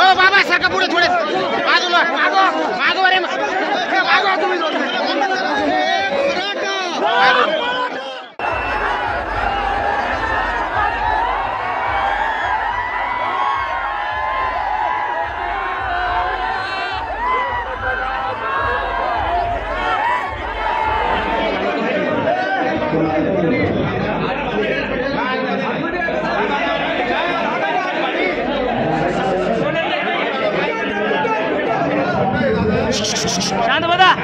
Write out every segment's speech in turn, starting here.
हो बाबा सरका पुढे थोडे बाजूला. मागो मागो अरे मागो. तुम्ही Thank you. शांत बता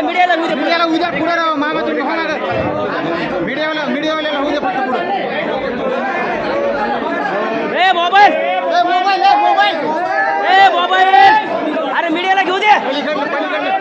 मीडियाला घेऊ दे मीडियाला उद्या पुढे राहा मामा तुम्ही होणार मीडियावाला मीडियावाल्याला होऊ दे फक्त पुढे ए मोबाईल मोबाईल मोबाईल ए मोबाईल अरे मीडियाला घेऊ दे पलीकडलं